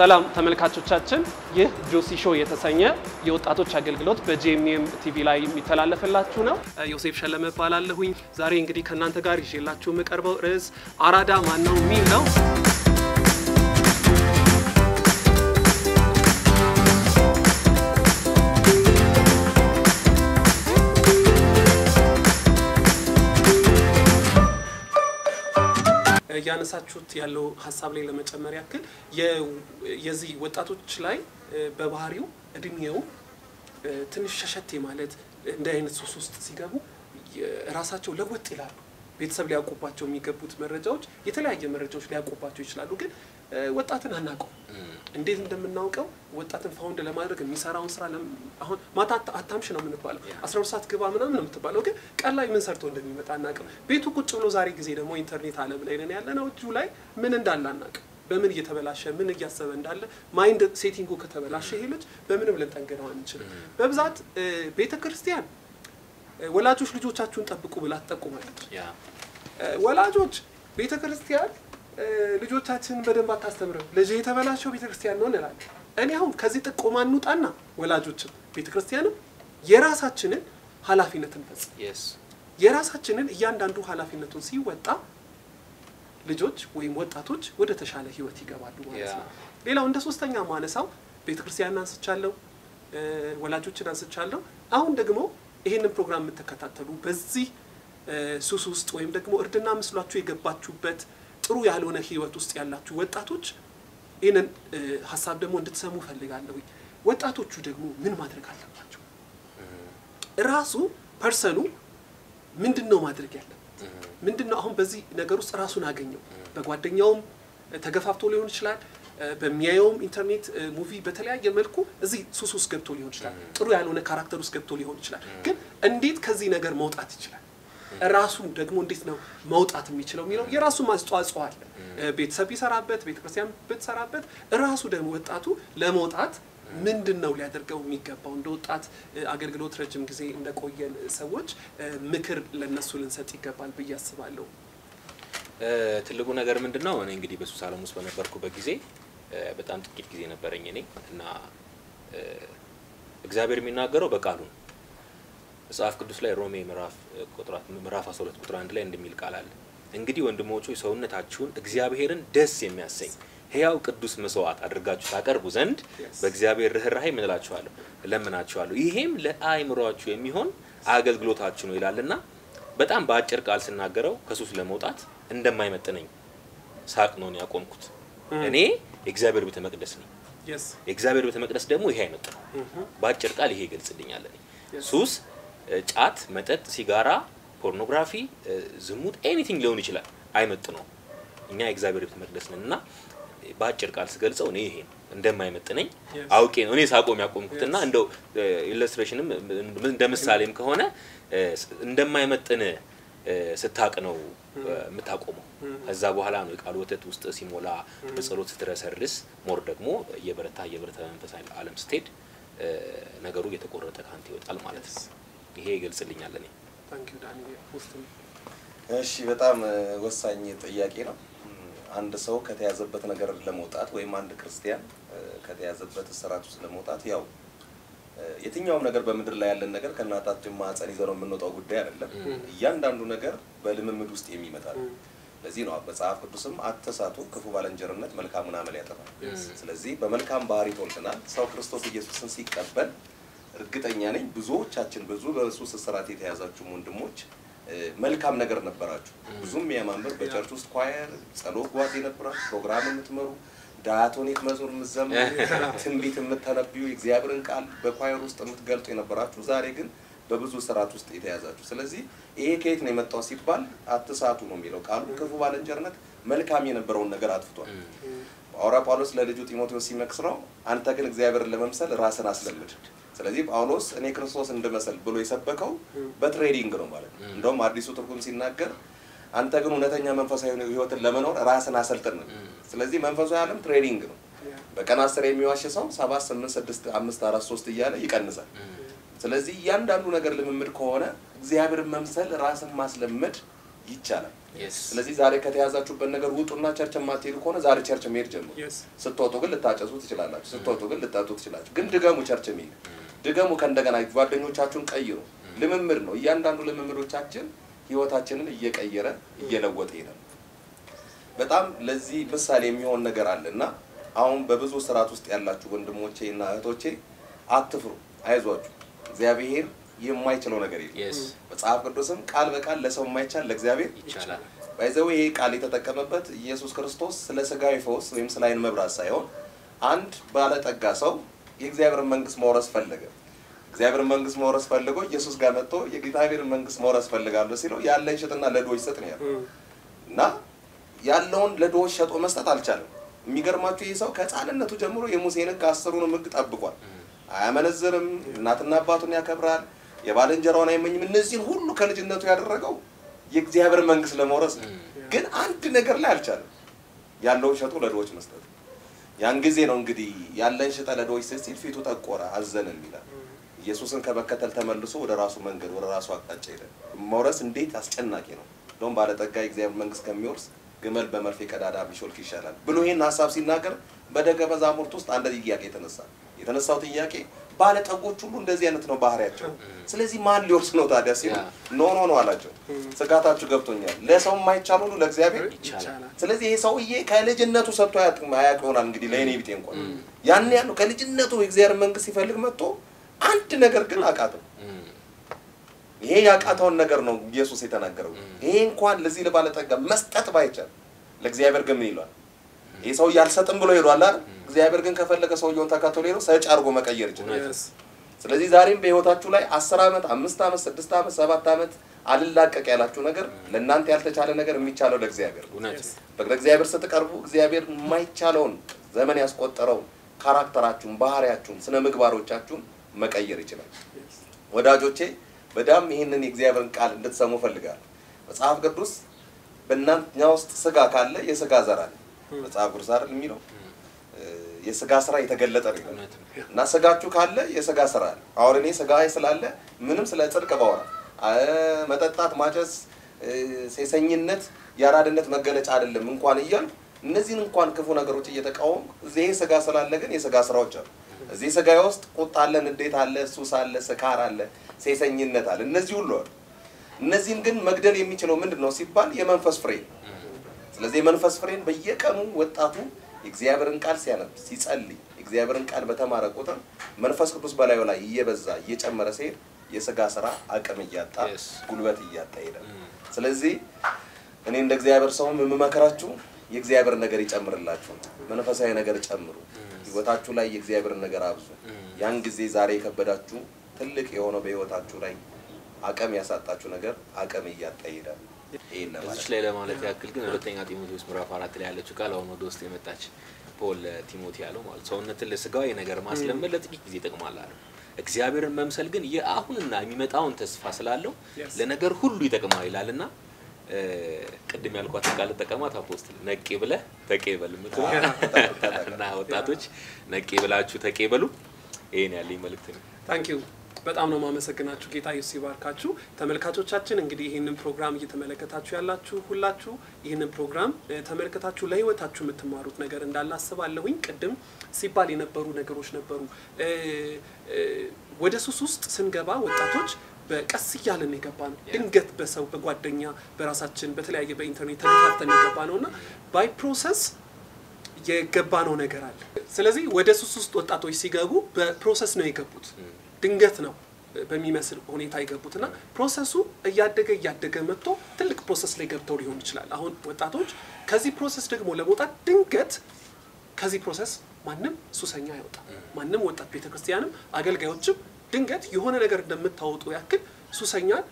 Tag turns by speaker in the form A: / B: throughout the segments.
A: ሰላም ተመልካቾቻችን፣ ይህ ጆሲ ሾው የተሰኘ የወጣቶች አገልግሎት በጄኤምኤም ቲቪ ላይ የሚተላለፍላችሁ ነው። ዮሴፍ ሸለመ እባላለሁኝ። ዛሬ እንግዲህ ከእናንተ ጋር ይዤላችሁ የምቀርበው ርዕስ አራዳ ማን የሚል ነው። እያነሳችሁት ያለው ሀሳብ ላይ ለመጨመር ያክል የዚህ ወጣቶች ላይ በባህሪው እድሜው ትንሽ ሸሸቴ ማለት እንደ አይነት ሱስ ውስጥ ሲገቡ ራሳቸው ለወጥ ይላሉ። ቤተሰብ ሊያውቁባቸው የሚገቡት መረጃዎች የተለያየ መረጃዎች ሊያውቁባቸው ይችላሉ። ግን ወጣትን አናውቀው። እንዴት እንደምናውቀው ወጣትን found ለማድረግ የሚሰራውን ስራ አሁን ማታ አታምሽ ነው የምንባለው፣ አስራ ሁለት ሰዓት ግባ ምናምን ነው የምትባለው። ግን ቀን ላይ ምን ሰርቶ እንደሚመጣ አናውቅም። ቤቱ ቁጭ ብሎ ዛሬ ጊዜ ደግሞ ኢንተርኔት አለም ላይ ነን ያለ ነው። እጁ ላይ ምን እንዳለ አናውቅም። በምን እየተበላሸ ምን እያሰበ እንዳለ mind setting ኡ ከተበላሸ ይሄ ልጅ በምንም ልንጠግነው አንችልም። በብዛት ቤተ ክርስቲያን ወላጆች ልጆቻችሁን ጠብቁ ብላ ትጠቁማለች። ወላጆች ቤተ ክርስቲያን ልጆቻችንን በደንብ አታስተምርም፣ ልጅ የተበላሸው ቤተ ክርስቲያን ነው እንላለን። እኔ አሁን ከዚህ ጥቆማ እንውጣና ወላጆችም ቤተ ክርስቲያንም የራሳችንን ኃላፊነት እንፈጽም። የራሳችንን እያንዳንዱ ኃላፊነቱን ሲወጣ ልጆች ወይም ወጣቶች ወደ ተሻለ ህይወት ይገባሉ ማለት ነው። ሌላው እንደ ሶስተኛ ማነሳው ቤተ ክርስቲያንን አንስቻለሁ፣ ወላጆችን አንስቻለሁ። አሁን ደግሞ ይሄንን ፕሮግራም የምትከታተሉ በዚህ ሱስ ውስጥ ወይም ደግሞ እርድና መስሏችሁ የገባችሁበት ጥሩ ያልሆነ ህይወት ውስጥ ያላችሁ ወጣቶች ይህንን ሀሳብ ደግሞ እንድትሰሙ ፈልጋለሁ። ወጣቶቹ ደግሞ ምን ማድረግ አለባቸው? ራሱ person ኡ ምንድን ነው ማድረግ ያለበት? ምንድን ነው አሁን በዚህ ነገር ውስጥ ራሱን አገኘው? በጓደኛውም ተገፋፍቶ ሊሆን ይችላል በሚያየውም ኢንተርኔት movie በተለያየ መልኩ እዚህ ሱስ ውስጥ ገብቶ ሊሆን ይችላል። ጥሩ ያልሆነ character ውስጥ ገብቶ ሊሆን ይችላል። ግን እንዴት ከዚህ ነገር መውጣት ይችላል? ራሱ ደግሞ እንዴት ነው መውጣት የሚችለው የሚለው የራሱ አስተዋጽኦ አለ። ቤተሰብ ቢሰራበት፣ ቤተክርስቲያን ብትሰራበት፣ ራሱ ደግሞ ወጣቱ ለመውጣት ምንድን ነው ሊያደርገው የሚገባው? እንደ ወጣት አገልግሎት ረጅም ጊዜ እንደቆየን ሰዎች ምክር ለነሱ ልንሰጥ ይገባል ብዬ አስባለሁ።
B: ትልቁ ነገር ምንድን ነው? እኔ እንግዲህ በሱስ ዓለም ውስጥ በነበርኩበት ጊዜ በጣም ጥቂት ጊዜ ነበረኝ እኔ እና እግዚአብሔር የሚናገረው በቃሉ ነው። መጽሐፍ ቅዱስ ላይ ሮሜ ምዕራፍ ቁጥራት ምዕራፍ 12 ቁጥር አንድ ላይ እንደሚል ቃል አለ። እንግዲህ ወንድሞቹ ሰውነታችሁን እግዚአብሔርን ደስ የሚያሰኝ ሕያው ቅዱስ መስዋዕት አድርጋችሁ ታቀርቡ ዘንድ በእግዚአብሔር ርኅራኄ ምን እላችኋለሁ እለምናችኋለሁ፣ ይሄም ለአእምሯችሁ የሚሆን አገልግሎታችሁ ነው ይላልና በጣም በአጭር ቃል ስናገረው ከሱስ ለመውጣት እንደማይመጥነኝ ሳቅ ነው ያቆምኩት። እኔ የእግዚአብሔር ቤተ መቅደስ ነኝ። የእግዚአብሔር ቤተ መቅደስ ደግሞ ይሄ አይመጥነው። በአጭር ቃል ይሄ ይገልጽልኛል። ሱስ ጫት፣ መጠጥ፣ ሲጋራ፣ ፖርኖግራፊ፣ ዝሙት anything ሊሆን ይችላል። አይመጥነው። እኛ የእግዚአብሔር ቤተ መቅደስ ነን እና በአጭር ቃል ስገልጸው እኔ ይሄ ነው እንደማይመጥነኝ አውቄ ነው እኔ ሳቆም ያቆምኩትና እንደው illustration ም እንደ ምሳሌም ከሆነ እንደማይመጥን ስታቅ ነው የምታቆመው። ከዛ በኋላ ነው የቃሉ ወተት ውስጥ ሲሞላ በጸሎት ስትረሰርስ more ደግሞ እየበረታ እየበረታ መንፈሳዊ ዓለም ስትሄድ ነገሩ እየተቆረጠ ከአንተ ይወጣል ማለት ነው። ይሄ ይገልጽልኛል እኔ።
C: እሺ፣ በጣም ወሳኝ ጥያቄ ነው። አንድ ሰው ከተያዘበት ነገር ለመውጣት ወይም አንድ ክርስቲያን ከተያዘበት እስራት ውስጥ ለመውጣት ያው የትኛውም ነገር በምድር ላይ ያለን ነገር ከእናታችን ማህፀን ይዘነው የምንወጣው ጉዳይ አይደለም። እያንዳንዱ ነገር በልምምድ ውስጥ የሚመጣ ነው። ለዚህ ነው መጽሐፍ ቅዱስም አትሳቱ፣ ክፉ ባልንጀርነት መልካሙን አመል ያጠፋል። ስለዚህ በመልካም ባህሪ ተወልደናል። ሰው ክርስቶስ ኢየሱስን ሲቀበል እርግጠኛ ነኝ ብዙዎቻችን ብዙ በሱስ እስራት የተያዛችሁም ወንድሞች መልካም ነገር ነበራችሁ። ብዙም የማንበብ በ church ውስጥ choir፣ ጸሎት ጓድ የነበራችሁ ፕሮግራም የምትመሩ diatonic መዝሙር የምትዘምሩ ትንቢት የምተነብዩ የእግዚአብሔርን ቃል በ choir ውስጥ የምትገልጡ የነበራችሁ ዛሬ ግን በብዙ ስርዓት ውስጥ የተያዛችሁ። ስለዚህ ይሄ ከየት ነው የመጣው ሲባል አትሳቱ ነው የሚለው ቃሉ። ክፉ ባልንጀርነት መልካም የነበረውን ነገር አጥፍቷል። ሐዋርያ ጳውሎስ ለልጁ ጢሞቴዎስ ሲመክረው አንተ ግን እግዚአብሔርን ለመምሰል ራስን አስለምድ። ስለዚህ ጳውሎስ እኔ ክርስቶስ እንድመሰል ብሎ የሰበከው በ training ነው ማለት ነው። እንደውም አዲሱ ትርጉም ሲናገር አንተ ግን እውነተኛ መንፈሳዊ ህይወትን ለመኖር ራስን አሰልጥን ነው። ስለዚህ መንፈሳዊ ዓለም training ነው። በቀን አስር የሚዋሽ ሰው ሰባት ስምንት ስድስት አምስት አራት ሶስት እያለ ይቀንሳል። ስለዚህ እያንዳንዱ ነገር ልምምድ ከሆነ እግዚአብሔርን መምሰል ራስን ማስለመድ ይቻላል።. ስለዚህ ዛሬ ከተያዛችሁበት ነገር ውጡና church የማትሄዱ ከሆነ ዛሬ church መሄድ ጀምሩ።. ስትወጡ ግን ልታጨሱ ትችላላችሁ። ስትወጡ ግን ልትጠጡ ትችላላችሁ። ግን ድገሙ፣ church መሄድ ድገሙ። ከእንደገና ጓደኞቻችሁን ቀይሩ። ልምምድ ነው። እያንዳንዱ ልምምዶቻችን ህይወታችንን እየቀየረ እየለወጠ ይሄዳል። በጣም ለዚህ ምሳሌ የሚሆን ነገር አለ እና አሁን በብዙ ስርዓት ውስጥ ያላችሁ ወንድሞቼ እና እህቶቼ አትፍሩ፣ አይዟችሁ። እግዚአብሔር የማይችለው ነገር የለም።. መጽሐፍ ቅዱስም ቃል በቃል ለሰው የማይቻል ለእግዚአብሔር
B: ይቻላል።
C: ባይዘው ይሄ ቃል የተጠቀመበት ኢየሱስ ክርስቶስ ስለ ስጋዊ ፈውስ ወይም ስለ አይን መብራት ሳይሆን አንድ ባለጠጋ ሰው የእግዚአብሔርን መንግስት መውረስ ፈለገ። እግዚአብሔርን መንግስት መውረስ ፈልጎ ኢየሱስ ጋር መጥቶ የእግዚአብሔርን መንግስት መውረስ ፈልጋለሁ ሲለው ያለን ሽጥና ለድሆች ስጥ ነው ያለው እና ያለውን ለድሆች ሸጦ መስጠት አልቻለም። የሚገርማችሁ ይህ ሰው ከህፃንነቱ ጀምሮ የሙሴን ሕግ አስሩንም ሕግ ጠብቋል። አያመነዝርም፣ እናትና አባቱን ያከብራል፣ የባልንጀራውን አይመኝም። እነዚህን ሁሉ ከልጅነቱ ያደረገው የእግዚአብሔር መንግስት ለመውረስ ነው። ግን አንድ ነገር ላይ አልቻለም፣ ያለውን ሸጦ ለድሆች መስጠት። ያን ጊዜ ነው እንግዲህ ያለን ሽጠ ለድሆች ሲል ፊቱ ጠቆረ፣ አዘነም ይላል። ኢየሱስን ከመከተል ተመልሶ ወደ ራሱ መንገድ ወደ ራሱ አቅጣጫ ሄደ። መውረስ እንዴት አስጨናቂ ነው! እንደውም ባለጠጋ የእግዚአብሔር መንግስት ከሚወርስ ግመል በመርፌ ቀዳዳ ቢሾልክ ይሻላል ብሎ ይህን ሀሳብ ሲናገር በደቀ መዛሙርት ውስጥ አንድ ጥያቄ የተነሳ የተነሳው ጥያቄ ባለጠጎች ሁሉ እንደዚህ አይነት ነው ባህሪያቸው፣ ስለዚህ ማን ሊወርስ ነው ታዲያ ሲሉ no no no አላቸው። ስጋታችሁ ገብቶኛል። ለሰው የማይቻል ሁሉ ለእግዚአብሔር
B: ይቻላል።
C: ስለዚህ ይሄ ሰውዬ ከልጅነቱ ሰጥቶ አያውቅ ይሆናል እንግዲህ ለእኔ ቢጤ እንኳን ያን ያለው ከልጅነቱ የእግዚአብሔር መንግስት ሲፈልግ መጥቶ አንድ ነገር ግን አቃተው። ይሄ ያቃተውን ነገር ነው ኢየሱስ የተናገረው። ይሄ እንኳን ለዚህ ለባለጠጋ መስጠት ባይቻል ለእግዚአብሔር ግን ምን ይሏል? ይህ ሰውዬ አልሰጥም ብሎ ሄዷል አይደል? እግዚአብሔር ግን ከፈለገ ሰውየውን ተከትሎ ሄዶ ሰጭ አድርጎ መቀየር ይችላል።. ስለዚህ ዛሬም በህይወታችሁ ላይ አስር ዓመት አምስት ዓመት ስድስት ዓመት ሰባት ዓመት አልላቀቅ ያላችሁ ነገር ለእናንተ ያልተቻለ ነገር የሚቻለው ለእግዚአብሔር ለእግዚአብሔር ስትቀርቡ እግዚአብሔር የማይቻለውን ዘመን ያስቆጠረውን ካራክተራችሁን፣ ባህሪያችሁን፣ ስነ ምግባሮቻችሁን መቀየር ይችላል።. ወዳጆቼ በጣም ይህንን የእግዚአብሔርን ቃል እንድትሰሙ ፈልጋለሁ። መጽሐፍ ቅዱስ በእናንተ ውስጥ ስጋ ካለ የስጋ ዘር አለ። መጽሐፍ ቅዱስ አይደል የሚለው የስጋ ስራ የተገለጠ ነው እና ስጋችሁ ካለ የስጋ ስራ አለ። አሁን እኔ ስጋ ስላለ ምንም ስለ ጽድቅ ባወራ መጠጣት፣ ማጨስ፣ ሴሰኝነት የአራድነት መገለጫ አይደለም እንኳን እያልኩ እነዚህን እንኳን ክፉ ነገሮች እየተቃወሙ እዚህ ስጋ ስላለ ግን የስጋ ስራዎች አሉ። እዚህ ስጋ ውስጥ ቁጣ አለ፣ ንዴት አለ፣ ሱስ አለ፣ ስካር አለ፣ ሴሰኝነት አለ። እነዚህ ሁሉ አሉ። እነዚህን ግን መግደል የሚችለው ምንድን ነው ሲባል የመንፈስ ፍሬ ስለዚህ የመንፈስ ፍሬን በየቀኑ ወጣቱ የእግዚአብሔርን ቃል ሲያነብ ሲጸልይ የእግዚአብሔርን ቃል በተማረ ቁጥር መንፈስ ቅዱስ በላዩ ላይ እየበዛ እየጨመረ ሲሄድ የስጋ ስራ አቅም እያጣ. ጉልበት እያጣ ይሄዳል።
B: እም፣
C: ስለዚህ እኔ እንደ እግዚአብሔር ሰውም የምመክራችሁ የእግዚአብሔር ነገር ይጨምርላችሁ፣ መንፈሳዊ ነገር ጨምሩ፣ ህይወታችሁ ላይ የእግዚአብሔርን ነገር አብዙ። ያን ጊዜ ዛሬ የከበዳችሁ ትልቅ የሆነው በህይወታችሁ ላይ አቅም ያሳጣችሁ ነገር አቅም እያጣ ይሄዳል።
B: እዚች ላይ ለማለት ያክል ግን ሁለተኛ ጢሞቴዎስ ምዕራፍ አራት ላይ ያለችው ቃል አሁን ወደ ውስጥ የመጣች ፖል ለቲሞቴ ያለው ማለት ሰውነትን ለስጋዊ ነገር ማስለመድ ለጥቂት ጊዜ ይጠቅማል አለ። እግዚአብሔርን መምሰል ግን የአሁንና የሚመጣውን ተስፋ ስላለው. ለነገር ሁሉ ይጠቅማል ይላል እና እ፣ ቅድም ያልኳትን ቃል ጠቀማት apostle ነቄ ብለህ ተቄ በል የምትለው እና ወጣቶች ነቄ ብላችሁ ተቄ በሉ። ይሄን ያለኝ መልእክት ነው።
A: ታንኪዩ በጣም ነው ማመሰግናችሁ። ጌታ ኢየሱስ ይባርካችሁ። ተመልካቾቻችን እንግዲህ ይህንን ፕሮግራም እየተመለከታችሁ ያላችሁ ሁላችሁ ይህንን ፕሮግራም ተመልከታችሁ ለህይወታችሁ የምትማሩት ነገር እንዳለ አስባለሁኝ። ቅድም ሲባል የነበሩ ነገሮች ነበሩ። ወደ ሱስ ውስጥ ስንገባ ወጣቶች በቀስ እያለን የገባ ነው። ድንገት በሰው በጓደኛ በራሳችን በተለያየ በኢንተርኔት ተገፋፍተን የገባ ነው እና by process የገባነው ነገር አለ። ስለዚህ ወደ ሱስ ውስጥ ወጣቶች ሲገቡ በ process ነው የገቡት። ድንገት ነው በሚመስል ሁኔታ የገቡት እና process ኡ እያደገ እያደገ መጥቶ ትልቅ process ላይ ገብተው ሊሆን ይችላል። አሁን ወጣቶች ከዚህ process ደግሞ ለመውጣት ድንገት ከዚህ process ማንም ሱሰኛ አይወጣም። ማንም ወጣት ቤተክርስቲያንም አገልጋዮችም ድንገት የሆነ ነገር እንደምታወጡ ያክል ሱሰኛን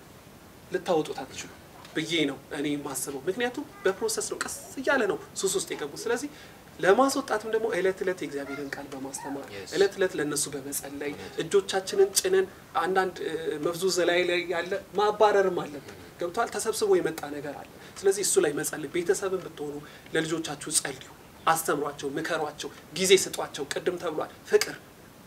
A: ልታወጡት አትችሉ ብዬ ነው እኔ የማስበው። ምክንያቱም በፕሮሰስ ነው፣ ቀስ እያለ ነው ሱስ ውስጥ የገቡት። ስለዚህ ለማስወጣትም ደግሞ እለት እለት የእግዚአብሔርን ቃል በማስተማር. እለት እለት ለእነሱ በመጸለይ እጆቻችንን ጭነን አንዳንድ እ፣ መፍዙዝ ላይ ላይ ያለ ማባረርም አለብን። ገብቷል። ተሰብስቦ የመጣ ነገር አለ። ስለዚህ እሱ ላይ መጸለይ፣ ቤተሰብን ብትሆኑ ለልጆቻችሁ ጸልዩ፣ አስተምሯቸው፣ ምከሯቸው፣ ጊዜ ስጧቸው። ቅድም ተብሏል ፍቅር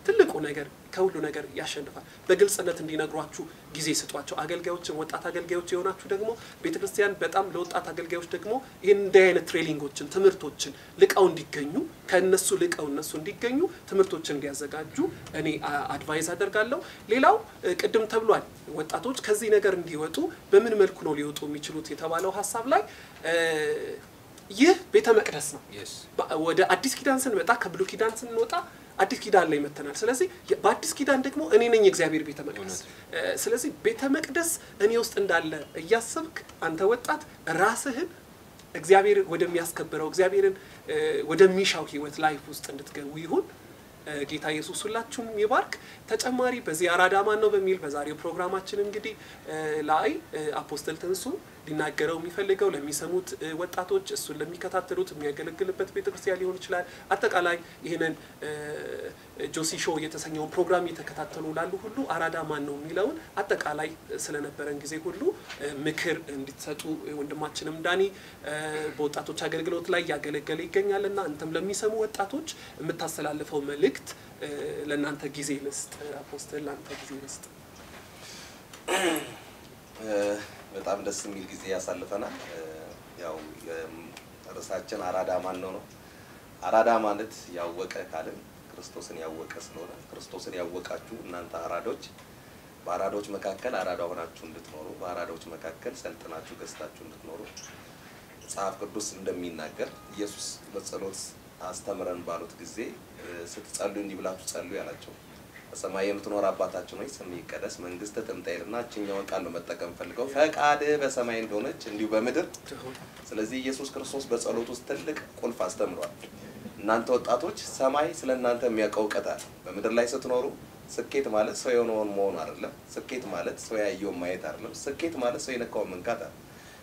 A: ትልቁ ነገር ከሁሉ ነገር ያሸንፋል። በግልጽነት እንዲነግሯችሁ ጊዜ ስጧቸው። አገልጋዮችን፣ ወጣት አገልጋዮች የሆናችሁ ደግሞ ቤተ ክርስቲያን በጣም ለወጣት አገልጋዮች ደግሞ ይህን እንዲህ አይነት training ኦችን፣ ትምህርቶችን ልቀው እንዲገኙ ከእነሱ ልቀው እነሱ እንዲገኙ ትምህርቶችን እንዲያዘጋጁ እኔ advise አደርጋለሁ። ሌላው ቅድም ተብሏል፣ ወጣቶች ከዚህ ነገር እንዲወጡ በምን መልኩ ነው ሊወጡ የሚችሉት የተባለው ሀሳብ ላይ ይህ ቤተ መቅደስ ነው። ወደ አዲስ ኪዳን ስንመጣ ከብሉይ ኪዳን ስንወጣ አዲስ ኪዳን ላይ መጥተናል። ስለዚህ በአዲስ ኪዳን ደግሞ እኔ ነኝ የእግዚአብሔር ቤተ መቅደስ። ስለዚህ ቤተ መቅደስ እኔ ውስጥ እንዳለ እያሰብክ አንተ ወጣት ራስህን እግዚአብሔር ወደሚያስከብረው እግዚአብሔርን ወደሚሻው ህይወት life ውስጥ እንድትገቡ ይሁን። ጌታ ኢየሱስ ሁላችሁም ይባርክ። ተጨማሪ በዚህ አራዳ ማን ነው በሚል በዛሬው ፕሮግራማችን እንግዲህ ላይ እ፣ apostle ትንሱ ሊናገረው የሚፈልገው ለሚሰሙት ወጣቶች እሱን ለሚከታተሉት የሚያገለግልበት ቤተክርስቲያን ሊሆን ይችላል። አጠቃላይ ይህንን ጆሲ ሾው የተሰኘውን ፕሮግራም እየተከታተሉ ላሉ ሁሉ አራዳ ማን ነው የሚለውን አጠቃላይ ስለነበረን ጊዜ ሁሉ ምክር እንዲሰጡ ወንድማችንም ዳኒ በወጣቶች አገልግሎት ላይ እያገለገለ ይገኛል እና አንተም ለሚሰሙ ወጣቶች የምታስተላልፈው መልእክት ለእናንተ ጊዜ ልስጥ። አፖስትል ለአንተ ጊዜ ልስጥ።
C: በጣም ደስ የሚል ጊዜ ያሳልፈናል። ያው ርዕሳችን አራዳ ማን ነው ነው። አራዳ ማለት ያወቀ ካልን ክርስቶስን ያወቀ ስለሆነ ክርስቶስን ያወቃችሁ እናንተ አራዶች በአራዶች መካከል አራዳ ሆናችሁ እንድትኖሩ በአራዳዎች መካከል ሰልጥናችሁ ገዝታችሁ እንድትኖሩ መጽሐፍ ቅዱስ እንደሚናገር ኢየሱስ በጸሎት አስተምረን ባሉት ጊዜ እ፣ ስትጸልዩ እንዲህ ብላችሁ ጸልዩ ያላቸው በሰማይ የምትኖር አባታችን ሆይ ስምህ ይቀደስ፣ መንግስትህ ትምጣ ይልና እችኛውን ቃል ነው መጠቀም ፈልገው ፈቃድህ በሰማይ እንደሆነች እንዲሁ በምድር ስለዚህ ኢየሱስ ክርስቶስ በጸሎት ውስጥ ትልቅ ቁልፍ አስተምሯል። እናንተ ወጣቶች ሰማይ ስለ እናንተ የሚያውቀው እውቀት አለ። በምድር ላይ ስትኖሩ ስኬት ማለት ሰው የሆነውን መሆኑ አይደለም። ስኬት ማለት ሰው ያየውን ማየት አይደለም። ስኬት ማለት ሰው የነካውን መንካት አለ።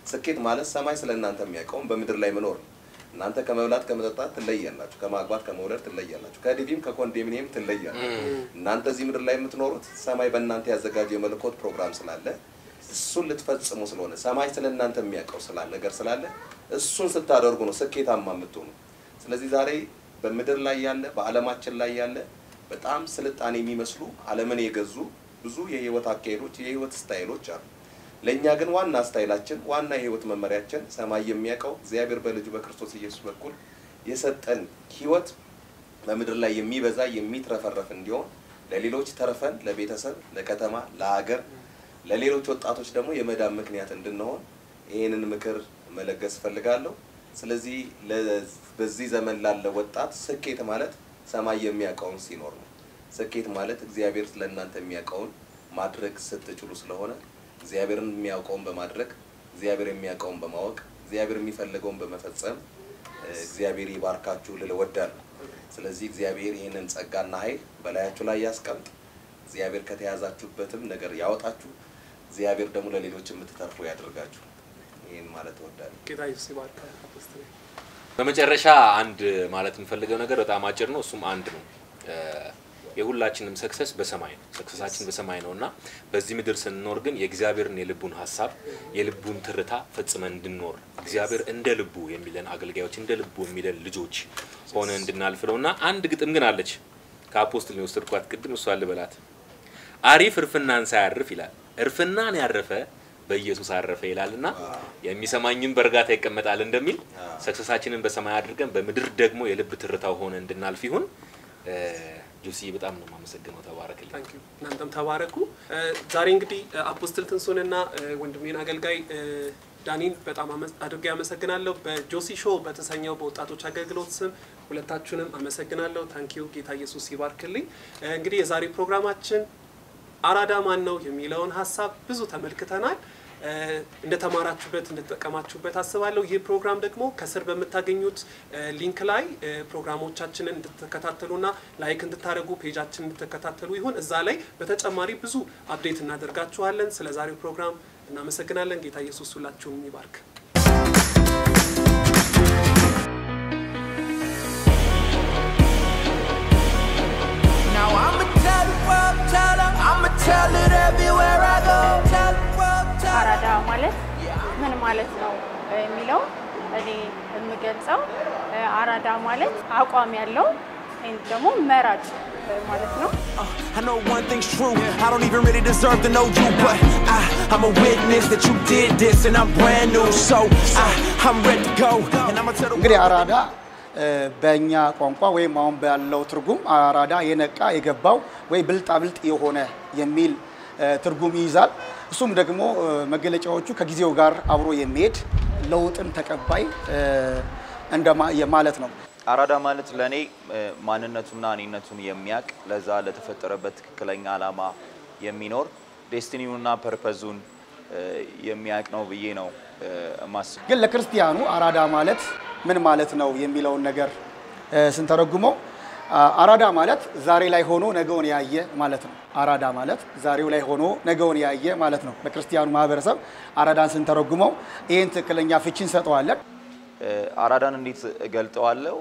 C: ስኬት ማለት ሰማይ ስለ እናንተ የሚያውቀውን በምድር ላይ መኖር ነው። እናንተ ከመብላት ከመጠጣት ትለያላችሁ፣ ከማግባት ከመውለድ ትለያላችሁ፣ ከዲቪም ከኮንዶሚኒየም ትለያላችሁ። እናንተ እዚህ ምድር ላይ የምትኖሩት ሰማይ በእናንተ ያዘጋጀው የመለኮት ፕሮግራም ስላለ እሱን ልትፈጽሙ ስለሆነ ሰማይ ስለ እናንተ የሚያውቀው ስላለ ነገር ስላለ እሱን ስታደርጉ ነው ስኬታማ የምትሆኑ። ስለዚህ ዛሬ በምድር ላይ ያለ በዓለማችን ላይ ያለ በጣም ስልጣኔ የሚመስሉ ዓለምን የገዙ ብዙ የህይወት አካሄዶች የህይወት ስታይሎች አሉ። ለእኛ ግን ዋና ስታይላችን ዋና የህይወት መመሪያችን ሰማይ የሚያውቀው እግዚአብሔር በልጁ በክርስቶስ ኢየሱስ በኩል የሰጠን ህይወት በምድር ላይ የሚበዛ የሚትረፈረፍ እንዲሆን ለሌሎች ተርፈን ለቤተሰብ፣ ለከተማ፣ ለሀገር፣ ለሌሎች ወጣቶች ደግሞ የመዳን ምክንያት እንድንሆን ይህንን ምክር መለገስ እፈልጋለሁ። ስለዚህ በዚህ ዘመን ላለ ወጣት ስኬት ማለት ሰማይ የሚያውቀውን ሲኖር ነው። ስኬት ማለት እግዚአብሔር ለእናንተ የሚያውቀውን ማድረግ ስትችሉ ስለሆነ እግዚአብሔርን የሚያውቀውን በማድረግ እግዚአብሔር የሚያውቀውን በማወቅ እግዚአብሔር የሚፈልገውን በመፈጸም እግዚአብሔር ይባርካችሁ ልል እወዳለሁ። ስለዚህ እግዚአብሔር ይህንን ጸጋና ኃይል በላያችሁ ላይ ያስቀምጥ። እግዚአብሔር ከተያዛችሁበትም ነገር ያወጣችሁ። እግዚአብሔር ደግሞ ለሌሎች የምትተርፉ ያደርጋችሁ። ይህን ማለት እወዳለሁ።
A: ጌታ ኢየሱስ ይባርክ። Apostle
B: በመጨረሻ አንድ ማለት የምፈልገው ነገር በጣም አጭር ነው። እሱም አንድ ነው። የሁላችንም success በሰማይ ነው። success ኣችን በሰማይ ነው እና በዚህ ምድር ስንኖር ግን የእግዚአብሔርን የልቡን ሀሳብ የልቡን ትርታ ፈጽመን እንድንኖር እግዚአብሔር እንደ ልቡ የሚለን አገልጋዮች እንደ ልቡ የሚለን ልጆች ሆነ እንድናልፍ ነው እና አንድ ግጥም ግን አለች። ከአፖስትል ነው የወሰድኳት ቅድም እሷ ልበላት። አሪፍ እርፍናን ሳያርፍ ይላል እርፍናን ያረፈ በኢየሱስ አረፈ ይላል እና የሚሰማኝም በእርጋታ ይቀመጣል እንደሚል ሰክሰሳችንን በሰማይ አድርገን በምድር ደግሞ የልብ ትርታው ሆነ እንድናልፍ ይሁን። እ፣ ጆሲ በጣም ነው የማመሰግነው። ተባረክልኝ።
A: እናንተም ተባረኩ። ዛሬ እንግዲህ Apostle ትንሱንና ወንድሜን አገልጋይ ዳኒን በጣም አድርጌ አመሰግናለሁ። በጆሲ ሾው በተሰኘው በወጣቶች አገልግሎት ስም ሁለታችሁንም አመሰግናለሁ። thank you ጌታ ኢየሱስ ይባርክልኝ። እንግዲህ የዛሬ ፕሮግራማችን አራዳ ማን ነው የሚለውን ሀሳብ ብዙ ተመልክተናል። እንደተማራችሁበት እንደተጠቀማችሁበት አስባለሁ። ይህ ፕሮግራም ደግሞ ከስር በምታገኙት link ላይ ፕሮግራሞቻችንን እንድትከታተሉና like እንድታደርጉ page ኣችን እንድትከታተሉ ይሁን። እዛ ላይ በተጨማሪ ብዙ update እናደርጋችኋለን። ስለ ዛሬው ፕሮግራም እናመሰግናለን። ጌታ ኢየሱስ ሁላችሁም ይባርክ።
D: tell it everywhere I go.
E: ማለት ምን ማለት ነው የሚለው እኔ የምገልጸው አራዳ ማለት አቋም ያለው and ደግሞ መራጭ ማለት ነው።
D: I know one thing's true. I don't even really deserve to know you, but I, I'm a witness that you did this, and I'm brand new. So I, I'm ready to go, and I'ma tell the
F: እንግዲህ አራዳ በእኛ ቋንቋ ወይም አሁን ባለው ትርጉም አራዳ የነቃ የገባው ወይ ብልጣብልጥ የሆነ የሚል ትርጉም ይይዛል። እሱም ደግሞ መገለጫዎቹ ከጊዜው ጋር አብሮ የሚሄድ ለውጥን ተቀባይ ማለት ነው።
G: አራዳ ማለት ለእኔ ማንነቱና እኔነቱን የሚያቅ ለዛ ለተፈጠረበት ትክክለኛ ዓላማ የሚኖር ዴስቲኒውና ፐርፐዙን እ፣ የሚያቅ ነው ብዬ ነው የማስበው።
F: ግን ለክርስቲያኑ አራዳ ማለት ምን ማለት ነው የሚለውን ነገር ስንተረጉመው አራዳ ማለት ዛሬ ላይ ሆኖ ነገውን ያየ ማለት ነው። አራዳ ማለት ዛሬው ላይ ሆኖ ነገውን ያየ ማለት ነው። በክርስቲያኑ ማህበረሰብ አራዳን ስንተረጉመው ይህን ትክክለኛ ፍቺ እንሰጠዋለን።
G: አራዳን እንዴት እገልጠዋለሁ?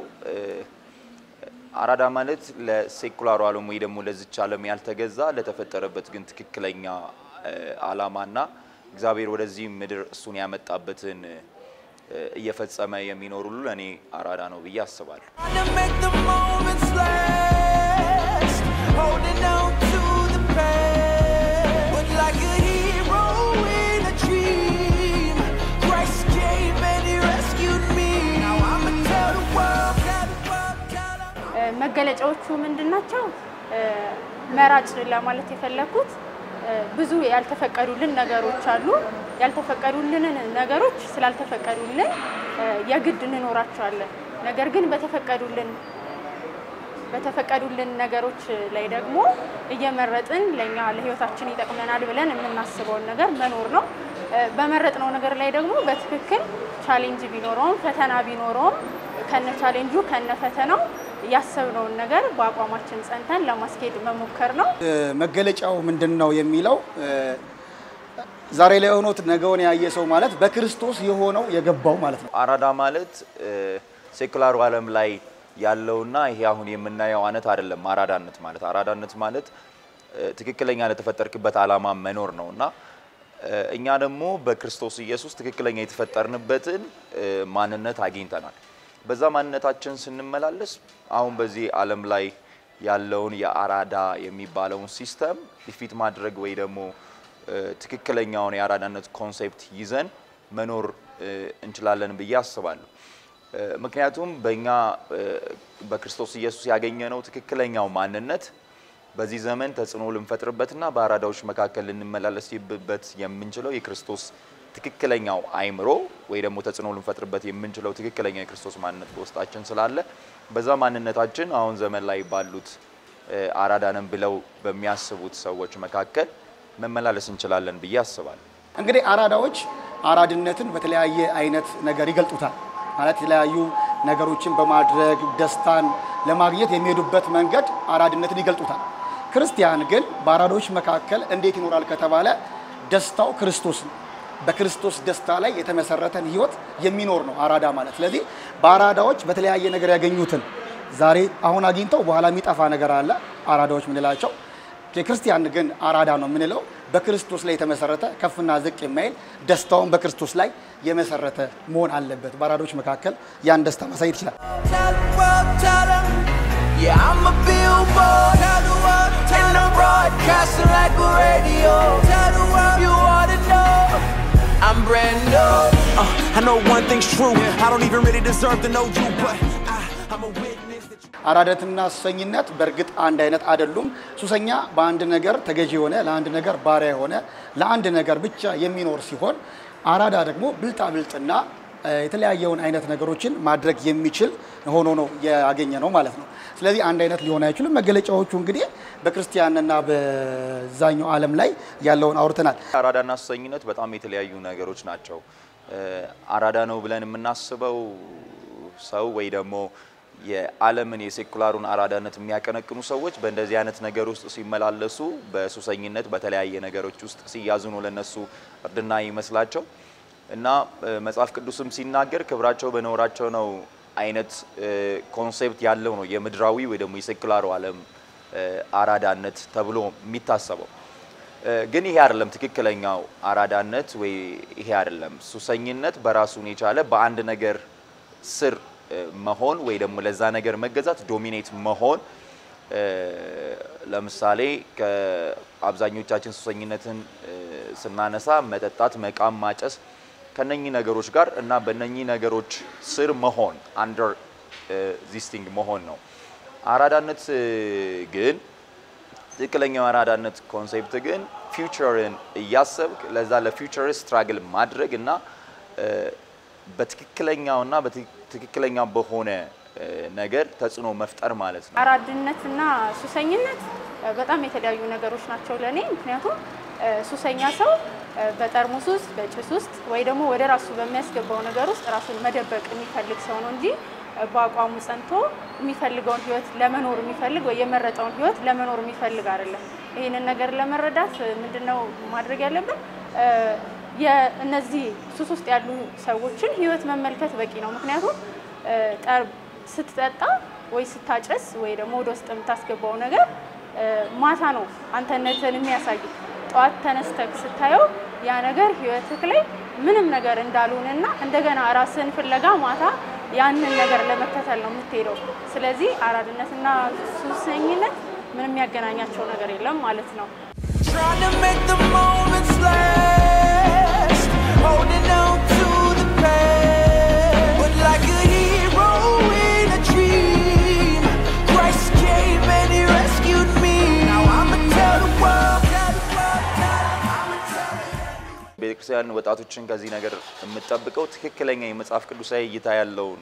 G: አራዳ ማለት ለሴኩላሩ ዓለም ወይ ደግሞ ለዚች ዓለም ያልተገዛ ለተፈጠረበት ግን ትክክለኛ ዓላማና እግዚአብሔር ወደዚህ ምድር እሱን ያመጣበትን እየፈጸመ የሚኖር ሁሉ ለእኔ አራዳ ነው ብዬ አስባለሁ።
E: መገለጫዎቹ ምንድን ናቸው? መራጭ ለማለት የፈለኩት ብዙ ያልተፈቀዱልን ነገሮች አሉ። ያልተፈቀዱልንን ነገሮች ስላልተፈቀዱልን የግድ እንኖራቸዋለን። ነገር ግን በተፈቀዱልን በተፈቀዱልን ነገሮች ላይ ደግሞ እየመረጥን ለእኛ ለሕይወታችን ይጠቅመናል ብለን የምናስበውን ነገር መኖር ነው። በመረጥነው ነገር ላይ ደግሞ በትክክል challenge ቢኖረውም ፈተና ቢኖረውም ከነ ቻሌንጁ ከነ ፈተናው ያሰብነውን ነገር በአቋማችን ጸንተን ለማስኬድ መሞከር ነው።
F: መገለጫው ምንድን ነው የሚለው ዛሬ ላይ ሆኖት ነገውን ያየ ሰው ማለት በክርስቶስ የሆነው የገባው ማለት ነው።
G: አራዳ ማለት ሴኩላሩ ዓለም ላይ ያለውና ይሄ አሁን የምናየው አይነት አይደለም። አራዳነት ማለት አራዳነት ማለት ትክክለኛ ለተፈጠርክበት ዓላማ መኖር ነው እና እኛ ደግሞ በክርስቶስ ኢየሱስ ትክክለኛ የተፈጠርንበትን ማንነት አግኝተናል። በዛ ማንነታችን ስንመላለስ አሁን በዚህ ዓለም ላይ ያለውን የአራዳ የሚባለውን system defeat ማድረግ ወይ ደግሞ ትክክለኛውን የአራዳነት concept ይዘን መኖር እንችላለን ብዬ አስባለሁ። ምክንያቱም በእኛ በክርስቶስ ኢየሱስ ያገኘነው ትክክለኛው ማንነት በዚህ ዘመን ተጽዕኖ ልንፈጥርበትና በአራዳዎች መካከል ልንመላለስበት የምንችለው የክርስቶስ ትክክለኛው አይምሮ ወይ ደግሞ ተጽዕኖ ልንፈጥርበት የምንችለው ትክክለኛው የክርስቶስ ማንነት በውስጣችን ስላለ በዛ ማንነታችን አሁን ዘመን ላይ ባሉት እ፣ አራዳንን ብለው በሚያስቡት ሰዎች መካከል መመላለስ እንችላለን ብዬ አስባለሁ።
F: እንግዲህ አራዳዎች አራድነትን በተለያየ አይነት ነገር ይገልጡታል። ማለት የተለያዩ ነገሮችን በማድረግ ደስታን ለማግኘት የሚሄዱበት መንገድ አራድነትን ይገልጡታል። ክርስቲያን ግን በአራዳዎች መካከል እንዴት ይኖራል ከተባለ ደስታው ክርስቶስ ነው። በክርስቶስ ደስታ ላይ የተመሰረተን ህይወት የሚኖር ነው አራዳ ማለት። ስለዚህ በአራዳዎች በተለያየ ነገር ያገኙትን ዛሬ አሁን አግኝተው በኋላ የሚጠፋ ነገር አለ አራዳዎች ምንላቸው። የክርስቲያን ግን አራዳ ነው የምንለው በክርስቶስ ላይ የተመሰረተ ከፍና ዝቅ የማይል ደስታውን በክርስቶስ ላይ የመሰረተ መሆን አለበት። በአራዳዎች መካከል ያን ደስታ ማሳየት ይችላል።.
D: Uh, I know one thing's true. I don't even really deserve to know you, but I, I'm a witness you.
F: አራዳትና ሱሰኝነት በእርግጥ አንድ አይነት አይደሉም። ሱሰኛ በአንድ ነገር ተገዢ የሆነ ለአንድ ነገር ባሪያ የሆነ ለአንድ ነገር ብቻ የሚኖር ሲሆን አራዳ ደግሞ ብልጣብልጥና የተለያየውን አይነት ነገሮችን ማድረግ የሚችል ሆኖ ነው ያገኘ ነው ማለት ነው። ስለዚህ አንድ አይነት ሊሆን አይችልም። መገለጫዎቹ እንግዲህ በክርስቲያንና በዛኛው ዓለም ላይ ያለውን አውርተናል።
G: አራዳና ሱሰኝነት በጣም የተለያዩ ነገሮች ናቸው። አራዳ ነው ብለን የምናስበው ሰው ወይ ደግሞ የዓለምን የሴኩላሩን አራዳነት የሚያቀነቅኑ ሰዎች በእንደዚህ አይነት ነገር ውስጥ ሲመላለሱ በሱሰኝነት በተለያየ ነገሮች ውስጥ ሲያዙ ነው ለነሱ እርድና ይመስላቸው እና መጽሐፍ ቅዱስም ሲናገር ክብራቸው በነውራቸው ነው አይነት ኮንሴፕት ያለው ነው የምድራዊ ወይ ደግሞ የሴኩላሩ ዓለም አራዳነት ተብሎ የሚታሰበው። ግን ይሄ አይደለም ትክክለኛው አራዳነት ወይ ይሄ አይደለም። ሱሰኝነት በራሱን የቻለ በአንድ ነገር ስር መሆን ወይ ደግሞ ለዛ ነገር መገዛት ዶሚኔት መሆን ለምሳሌ ከአብዛኞቻችን ሱሰኝነትን ስናነሳ መጠጣት፣ መቃም፣ ማጨስ ከነኚህ ነገሮች ጋር እና በነኚህ ነገሮች ስር መሆን under this thing መሆን ነው። አራዳነት ግን ትክክለኛው አራዳነት concept ግን future ን እያሰብክ ለዛ ለ future struggle ማድረግ እና በትክክለኛውና በትክክለኛ በሆነ ነገር ተጽዕኖ መፍጠር ማለት ነው።
E: አራድነትና ሱሰኝነት በጣም የተለያዩ ነገሮች ናቸው ለእኔ። ምክንያቱም ሱሰኛ ሰው በጠርሙስ ውስጥ በጭስ ውስጥ ወይ ደግሞ ወደ ራሱ በሚያስገባው ነገር ውስጥ ራሱን መደበቅ የሚፈልግ ሰው ነው እንጂ በአቋሙ ጸንቶ የሚፈልገውን ሕይወት ለመኖር የሚፈልግ ወይ የመረጠውን ሕይወት ለመኖር የሚፈልግ አይደለም። ይህንን ነገር ለመረዳት ምንድነው ማድረግ ያለብን? እ፣ የእነዚህ ሱስ ውስጥ ያሉ ሰዎችን ሕይወት መመልከት በቂ ነው። ምክንያቱም ስትጠጣ ወይ ስታጨስ ወይ ደግሞ ወደ ውስጥ የምታስገባው ነገር ማታ ነው አንተነትን የሚያሳይ። ጠዋት ተነስተክ ስታየው ያ ነገር ህይወትክ ላይ ምንም ነገር እንዳልሆነና እንደገና ራስን ፍለጋ ማታ ያንን ነገር ለመከተል ነው የምትሄደው። ስለዚህ አራድነትና ሱሰኝነት ምንም የሚያገናኛቸው ነገር የለም ማለት ነው።
D: them.
G: ቤተክርስቲያን ወጣቶችን ከዚህ ነገር የምጠብቀው ትክክለኛ የመጽሐፍ ቅዱሳዊ እይታ ያለውን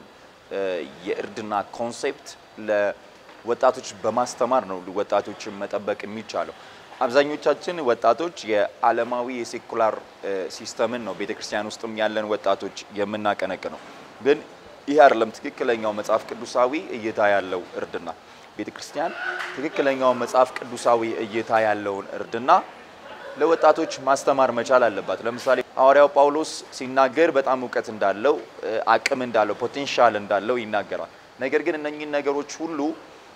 G: የእርድና concept ለወጣቶች በማስተማር ነው ወጣቶችን መጠበቅ የሚቻለው። አብዛኞቻችን ወጣቶች የዓለማዊ የ secular system ን ነው ቤተክርስቲያን ውስጥም ያለን ወጣቶች የምናቀነቅነው። ግን ይህ አይደለም ትክክለኛው መጽሐፍ ቅዱሳዊ እይታ ያለው እርድና። ቤተክርስቲያን ትክክለኛው መጽሐፍ ቅዱሳዊ እይታ ያለውን እርድና ለወጣቶች ማስተማር መቻል አለባት። ለምሳሌ ሐዋርያው ጳውሎስ ሲናገር በጣም እውቀት እንዳለው አቅም እንዳለው potential እንዳለው ይናገራል። ነገር ግን እነኚህን ነገሮች ሁሉ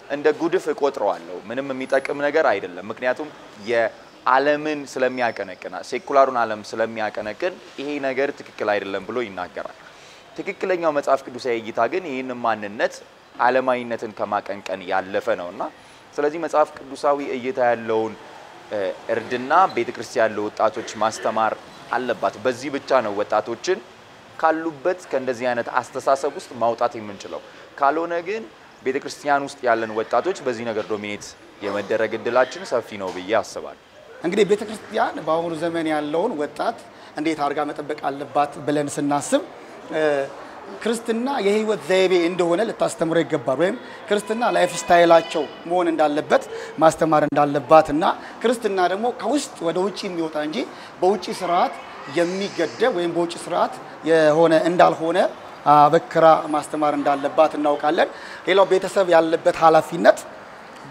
G: እንደ ጉድፍ እቆጥረዋለሁ፣ ምንም የሚጠቅም ነገር አይደለም። ምክንያቱም የዓለምን ስለሚያቀነቅና secular ኡን ዓለም ስለሚያቀነቅን ይሄ ነገር ትክክል አይደለም ብሎ ይናገራል። ትክክለኛው መጽሐፍ ቅዱሳዊ እይታ ግን ይህንን ማንነት ዓለማዊነትን ከማቀንቀን ያለፈ ነውና ስለዚህ መጽሐፍ ቅዱሳዊ እይታ ያለውን እርድና ቤተ ክርስቲያን ለወጣቶች ማስተማር አለባት። በዚህ ብቻ ነው ወጣቶችን ካሉበት ከእንደዚህ አይነት አስተሳሰብ ውስጥ ማውጣት የምንችለው። ካልሆነ ግን ቤተ ክርስቲያን ውስጥ ያለን ወጣቶች በዚህ ነገር ዶሚኔት የመደረግ እድላችን ሰፊ ነው ብዬ አስባለሁ።
F: እንግዲህ ቤተ ክርስቲያን በአሁኑ ዘመን ያለውን ወጣት እንዴት አድርጋ መጠበቅ አለባት ብለን ስናስብ ክርስትና የህይወት ዘይቤ እንደሆነ ልታስተምረው ይገባል። ወይም ክርስትና lifestyle ኣቸው መሆን እንዳለበት ማስተማር እንዳለባት እና ክርስትና ደግሞ ከውስጥ ወደ ውጭ የሚወጣ እንጂ በውጭ ስርዓት የሚገደብ ወይም በውጭ ስርዓት የሆነ እንዳልሆነ አበክራ ማስተማር እንዳለባት እናውቃለን። ሌላው ቤተሰብ ያለበት ኃላፊነት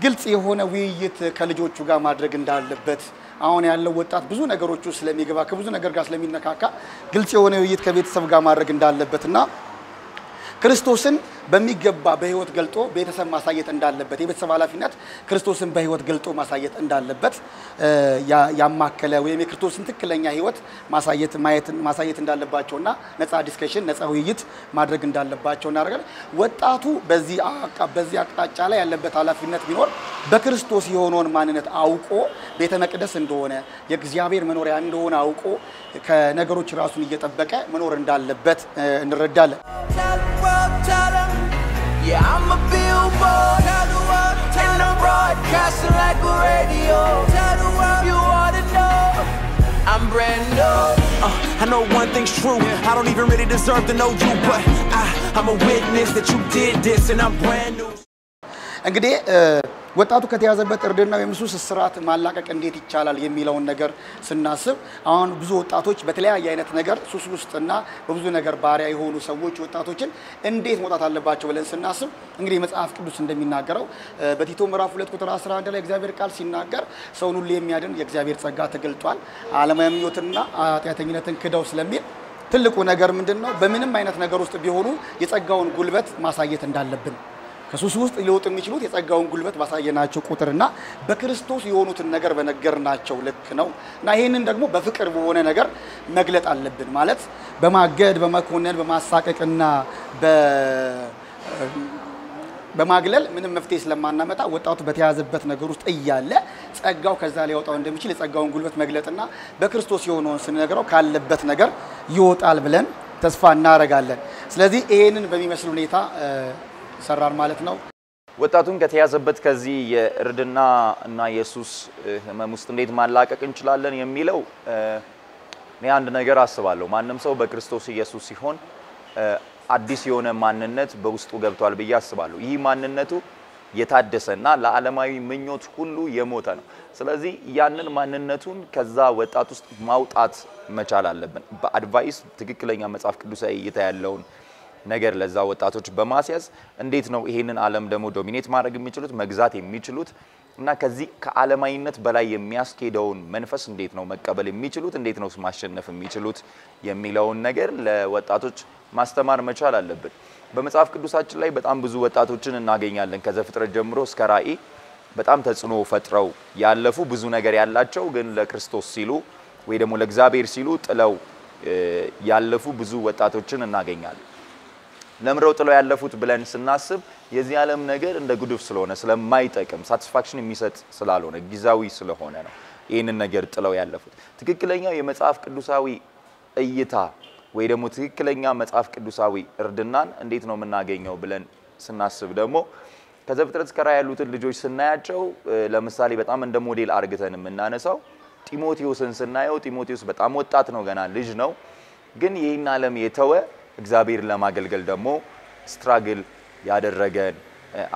F: ግልጽ የሆነ ውይይት ከልጆቹ ጋር ማድረግ እንዳለበት አሁን ያለው ወጣት ብዙ ነገሮቹ ስለሚገባ ከብዙ ነገር ጋር ስለሚነካካ ግልጽ የሆነ ውይይት ከቤተሰብ ጋር ማድረግ እንዳለበት እና ክርስቶስን በሚገባ በህይወት ገልጦ ቤተሰብ ማሳየት እንዳለበት የቤተሰብ ኃላፊነት ክርስቶስን በህይወት ገልጦ ማሳየት እንዳለበት ያማከለ ወይም የክርስቶስን ትክክለኛ ህይወት ማሳየት ማሳየት እንዳለባቸውና ነፃ discussion ነፃ ውይይት ማድረግ እንዳለባቸው እናደርጋለን። ወጣቱ በዚህ በዚህ አቅጣጫ ላይ ያለበት ኃላፊነት ቢኖር በክርስቶስ የሆነውን ማንነት አውቆ ቤተ መቅደስ እንደሆነ የእግዚአብሔር መኖሪያ እንደሆነ አውቆ ከነገሮች ራሱን እየጠበቀ መኖር እንዳለበት እንረዳለን።.
H: Uh, I know one thing's true. I don't even really deserve to know you, but I, I'm a witness that you did this, and I'm brand new.
F: እንግዲህ ወጣቱ ከተያዘበት እርድና ወይም ሱስ እስራት ማላቀቅ እንዴት ይቻላል የሚለውን ነገር ስናስብ አሁን ብዙ ወጣቶች በተለያየ አይነት ነገር ሱስ ውስጥና በብዙ ነገር ባሪያ የሆኑ ሰዎች ወጣቶችን እንዴት መውጣት አለባቸው ብለን ስናስብ እንግዲህ መጽሐፍ ቅዱስ እንደሚናገረው በቲቶ ምዕራፍ 2 ቁጥር 11 ላይ እግዚአብሔር ቃል ሲናገር ሰውን ሁሉ የሚያድን የእግዚአብሔር ጸጋ ተገልጧል፣ ዓለማዊ ምኞትና ኃጢአተኝነትን ክደው ስለሚል ትልቁ ነገር ምንድን ነው? በምንም አይነት ነገር ውስጥ ቢሆኑ የጸጋውን ጉልበት ማሳየት እንዳለብን ከሱስ ውስጥ ሊወጡ የሚችሉት የጸጋውን ጉልበት ባሳየናቸው ቁጥርና በክርስቶስ የሆኑትን ነገር በነገርናቸው ልክ ነው እና ይህንን ደግሞ በፍቅር በሆነ ነገር መግለጥ አለብን። ማለት በማገድ በመኮነን በማሳቀቅና በማግለል ምንም መፍትሄ ስለማናመጣ ወጣቱ በተያዘበት ነገር ውስጥ እያለ ጸጋው ከዛ ሊያወጣው እንደሚችል የጸጋውን ጉልበት መግለጥና በክርስቶስ የሆነውን ስንነግረው ካለበት ነገር ይወጣል ብለን ተስፋ እናደርጋለን። ስለዚህ ይሄንን በሚመስል ሁኔታ ሰራን ማለት ነው።
G: ወጣቱን ከተያዘበት ከዚህ የእርድና እና የሱስ ህመም ውስጥ እንዴት ማላቀቅ እንችላለን የሚለው እኔ አንድ ነገር አስባለሁ። ማንም ሰው በክርስቶስ ኢየሱስ ሲሆን አዲስ የሆነ ማንነት በውስጡ ገብቷል ብዬ አስባለሁ። ይህ ማንነቱ የታደሰና ለዓለማዊ ምኞት ሁሉ የሞተ ነው። ስለዚህ ያንን ማንነቱን ከዛ ወጣት ውስጥ ማውጣት መቻል አለብን። በአድቫይስ ትክክለኛ መጽሐፍ ቅዱሳዊ እይታ ያለውን ነገር ለዛ ወጣቶች በማስያዝ እንዴት ነው ይሄንን ዓለም ደግሞ ዶሚኔት ማድረግ የሚችሉት መግዛት የሚችሉት እና ከዚህ ከዓለማዊነት በላይ የሚያስኬደውን መንፈስ እንዴት ነው መቀበል የሚችሉት እንዴት ነው ማሸነፍ የሚችሉት የሚለውን ነገር ለወጣቶች ማስተማር መቻል አለብን። በመጽሐፍ ቅዱሳችን ላይ በጣም ብዙ ወጣቶችን እናገኛለን። ከዘፍጥረት ጀምሮ እስከ ራእይ በጣም ተጽዕኖ ፈጥረው ያለፉ ብዙ ነገር ያላቸው ግን ለክርስቶስ ሲሉ ወይ ደግሞ ለእግዚአብሔር ሲሉ ጥለው ያለፉ ብዙ ወጣቶችን እናገኛለን። ለምረው ጥለው ያለፉት ብለን ስናስብ የዚህ ዓለም ነገር እንደ ጉድፍ ስለሆነ ስለማይጠቅም ሳቲስፋክሽን የሚሰጥ ስላልሆነ ጊዜያዊ ስለሆነ ነው ይህንን ነገር ጥለው ያለፉት። ትክክለኛው የመጽሐፍ ቅዱሳዊ እይታ ወይ ደግሞ ትክክለኛ መጽሐፍ ቅዱሳዊ እርድናን እንዴት ነው የምናገኘው ብለን ስናስብ ደግሞ ከዘፍጥረት እስከ ራዕይ ያሉትን ልጆች ስናያቸው ለምሳሌ በጣም እንደ ሞዴል አርግተን የምናነሳው ጢሞቴዎስን ስናየው ጢሞቴዎስ በጣም ወጣት ነው፣ ገና ልጅ ነው። ግን ይህን ዓለም የተወ እግዚአብሔር ለማገልገል ደግሞ struggle ያደረገን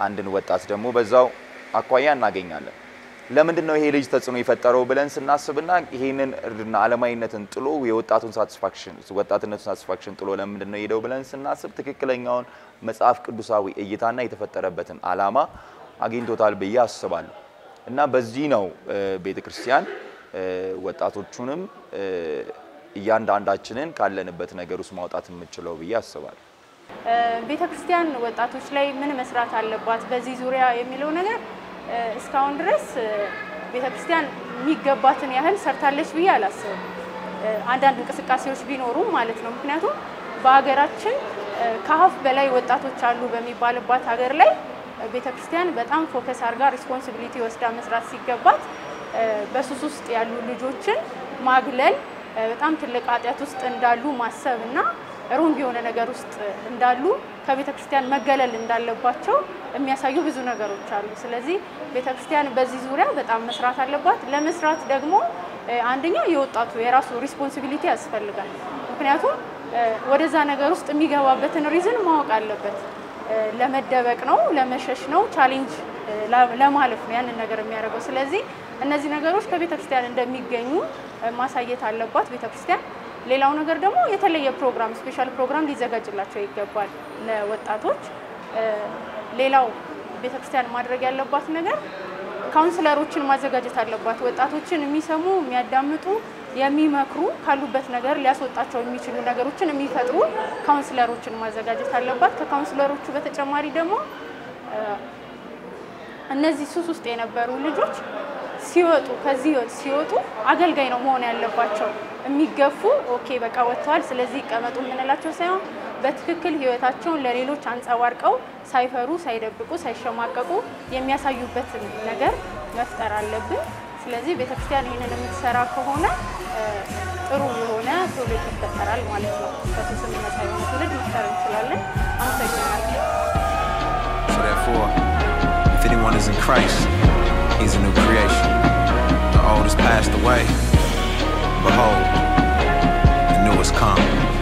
G: አንድን ወጣት ደግሞ በዛው አኳያ እናገኛለን። ለምንድን ነው ይሄ ልጅ ተጽዕኖ የፈጠረው ብለን ስናስብና ይሄንን እርድና ዓለማዊነትን ጥሎ የወጣቱን satisfaction ወጣትነቱን satisfaction ጥሎ ለምንድን ነው ሄደው ብለን ስናስብ ትክክለኛውን መጽሐፍ ቅዱሳዊ እይታና የተፈጠረበትን ዓላማ አግኝቶታል ብዬ አስባለሁ። እና በዚህ ነው ቤተ ክርስቲያን ወጣቶቹንም እያንዳንዳችንን ካለንበት ነገር ውስጥ ማውጣት የምችለው ብዬ አስባለሁ።
E: ቤተ ክርስቲያን ወጣቶች ላይ ምን መስራት አለባት በዚህ ዙሪያ የሚለው ነገር እስካሁን ድረስ ቤተ ክርስቲያን የሚገባትን ያህል ሰርታለች ብዬ አላስብም። አንዳንድ እንቅስቃሴዎች ቢኖሩም ማለት ነው። ምክንያቱም በሀገራችን ከ half በላይ ወጣቶች አሉ በሚባልባት ሀገር ላይ ቤተ ክርስቲያን በጣም focus አድርጋ responsibility ወስዳ መስራት ሲገባት በሱስ ውስጥ ያሉ ልጆችን ማግለል በጣም ትልቅ ኃጢአት ውስጥ እንዳሉ ማሰብ እና wrong የሆነ ነገር ውስጥ እንዳሉ ከቤተ ክርስቲያን መገለል እንዳለባቸው የሚያሳዩ ብዙ ነገሮች አሉ። ስለዚህ ቤተ ክርስቲያን በዚህ ዙሪያ በጣም መስራት አለባት። ለመስራት ደግሞ እ፣ አንደኛ የወጣቱ የራሱ responsibility ያስፈልጋል። ምክንያቱም ወደዛ ነገር ውስጥ የሚገባበትን reason ማወቅ አለበት። ለመደበቅ ነው፣ ለመሸሽ ነው፣ challenge ለማለፍ ነው ያንን ነገር የሚያደርገው። ስለዚህ እነዚህ ነገሮች ከቤተ ክርስቲያን እንደሚገኙ ማሳየት አለባት ቤተ ክርስቲያን። ሌላው ነገር ደግሞ የተለየ ፕሮግራም special ፕሮግራም ሊዘጋጅላቸው ይገባል ለወጣቶች። ሌላው ቤተ ክርስቲያን ማድረግ ያለባት ነገር counselor ኦችን ማዘጋጀት አለባት። ወጣቶችን የሚሰሙ የሚያዳምጡ፣ የሚመክሩ ካሉበት ነገር ሊያስወጣቸው የሚችሉ ነገሮችን የሚፈጥሩ counselor ኦችን ማዘጋጀት አለባት። ከ counselor ኦቹ በተጨማሪ ደግሞ እነዚህ ሱስ ውስጥ የነበሩ ልጆች ሲወጡ ከዚህ ህይወት ሲወጡ አገልጋይ ነው መሆን ያለባቸው። የሚገፉ okay በቃ ወጥተዋል፣ ስለዚህ ይቀመጡ የምንላቸው ሳይሆን በትክክል ህይወታቸውን ለሌሎች አንጸባርቀው ሳይፈሩ፣ ሳይደብቁ፣ ሳይሸማቀቁ የሚያሳዩበትን ነገር መፍጠር አለብን። ስለዚህ ቤተክርስቲያን ይህንን የምትሰራ ከሆነ ጥሩ የሆነ ትውልድ ይፈጠራል ማለት ነው። ከሱስ የሆነ ትውልድ መፍጠር እንችላለን። አመሰግናለሁ።
H: if anyone is in Christ, he's a new creation. Oldest passed away. Behold, the new has come.